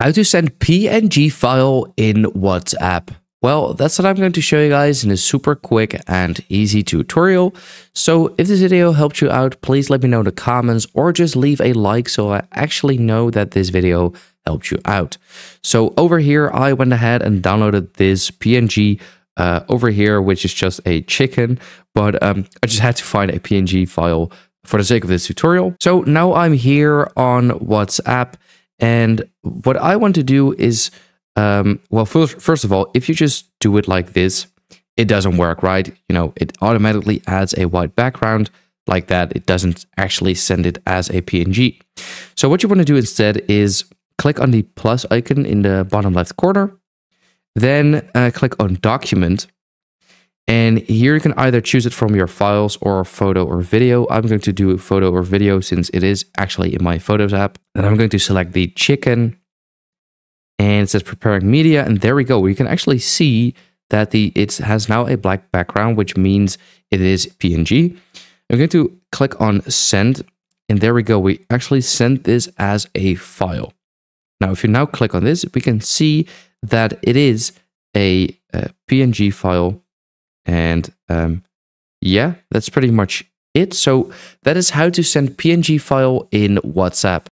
How to send PNG file in WhatsApp. Well, that's what I'm going to show you guys in a super quick and easy tutorial. So if this video helped you out, please let me know in the comments or just leave a like so I actually know that this video helped you out. So over here, I went ahead and downloaded this PNG uh, over here, which is just a chicken, but um, I just had to find a PNG file for the sake of this tutorial. So now I'm here on WhatsApp and what I want to do is, um, well, first, first of all, if you just do it like this, it doesn't work, right? You know, it automatically adds a white background like that. It doesn't actually send it as a PNG. So what you want to do instead is click on the plus icon in the bottom left corner, then uh, click on document. And here you can either choose it from your files or photo or video. I'm going to do photo or video since it is actually in my Photos app. And I'm going to select the chicken and it says preparing media. And there we go. We can actually see that the it has now a black background, which means it is PNG. I'm going to click on send and there we go. We actually sent this as a file. Now, if you now click on this, we can see that it is a, a PNG file and um, yeah, that's pretty much it. So that is how to send PNG file in WhatsApp.